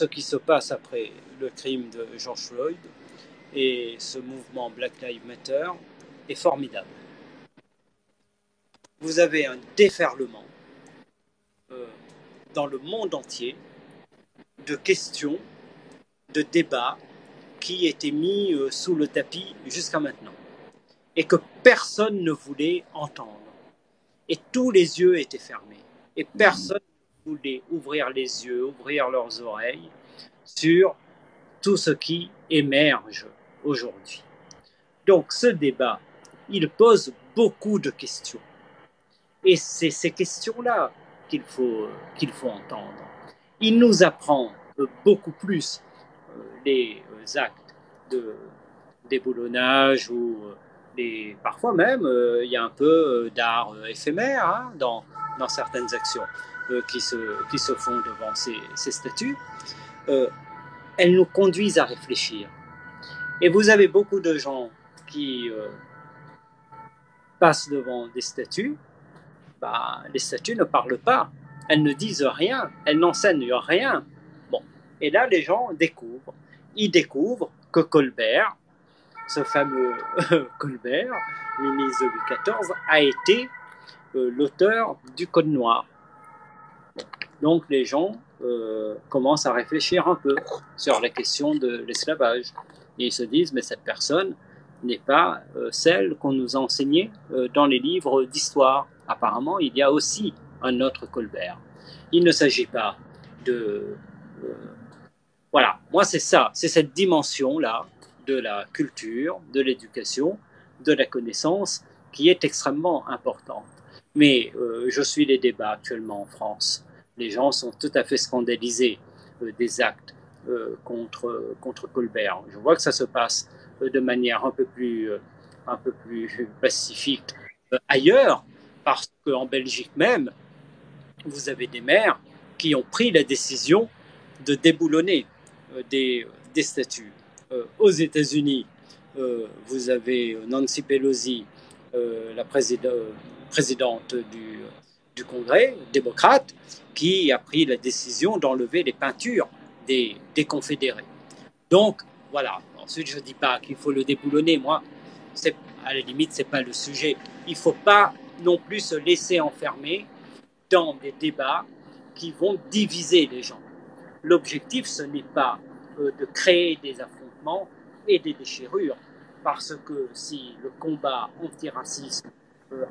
ce qui se passe après le crime de George Floyd et ce mouvement Black Lives Matter est formidable. Vous avez un déferlement euh, dans le monde entier de questions, de débats qui étaient mis euh, sous le tapis jusqu'à maintenant et que personne ne voulait entendre. Et tous les yeux étaient fermés et personne voulait ouvrir les yeux, ouvrir leurs oreilles sur tout ce qui émerge aujourd'hui. Donc ce débat, il pose beaucoup de questions. Et c'est ces questions-là qu'il faut, faut entendre. Il nous apprend beaucoup plus euh, les euh, actes de déboulonnage ou euh, les, parfois même il y a un peu d'art éphémère hein, dans, dans certaines actions qui, se, qui se font devant ces, ces statues. elles nous conduisent à réfléchir. Et vous avez beaucoup de gens qui passent devant des statues. Bah, les statues ne parlent pas, elles ne disent rien, elles n'enseignent rien. Bon, et là, les gens découvrent. Ils découvrent que Colbert, ce fameux Colbert, ministre de Louis XIV, a été euh, l'auteur du Code noir. Donc les gens euh, commencent à réfléchir un peu sur la question de l'esclavage. Et ils se disent, mais cette personne n'est pas euh, celle qu'on nous a enseignée dans les livres d'histoire. Apparemment, il y a aussi un autre Colbert. Il ne s'agit pas de... Euh, voilà, moi c'est ça, c'est cette dimension-là de la culture, de l'éducation, de la connaissance qui est extrêmement importante. Mais euh, je suis les débats actuellement en France. Les gens sont tout à fait scandalisés euh, des actes contre, contre Colbert. Je vois que ça se passe de manière un peu plus, un peu plus pacifique ailleurs, parce qu'en Belgique même, vous avez des maires qui ont pris la décision de déboulonner euh, des, des, statues. Euh, aux États-Unis, euh, vous avez Nancy Pelosi, la présidente du, du, Congrès, démocrate, qui a pris la décision d'enlever les peintures des, confédérés. Donc, voilà. Ensuite, je ne dis pas qu'il faut le déboulonner. Moi, à la limite, ce n'est pas le sujet. Il ne faut pas non plus se laisser enfermer dans des débats qui vont diviser les gens. L'objectif, ce n'est pas euh, de créer des affrontements et des déchirures, parce que si le combat antiracisme euh,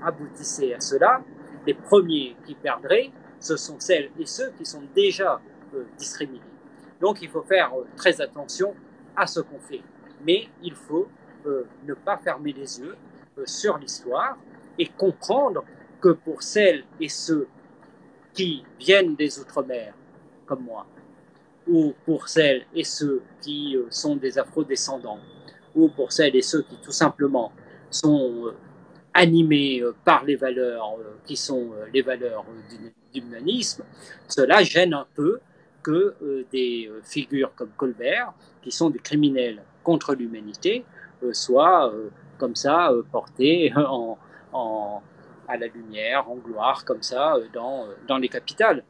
aboutissait à cela, les premiers qui perdraient, ce sont celles et ceux qui sont déjà euh, discriminés. Donc il faut faire très attention à ce qu'on fait. Mais il faut ne pas fermer les yeux sur l'histoire et comprendre que pour celles et ceux qui viennent des Outre-mer, comme moi, ou pour celles et ceux qui euh, sont des afro-descendants, ou pour celles et ceux qui tout simplement sont euh, animés euh, par les valeurs qui sont les valeurs du humanisme, cela gêne un peu que des figures comme Colbert, qui sont des criminels contre l'humanité, soient comme ça portées en, à la lumière, en gloire, comme ça, euh, euh, dans les capitales.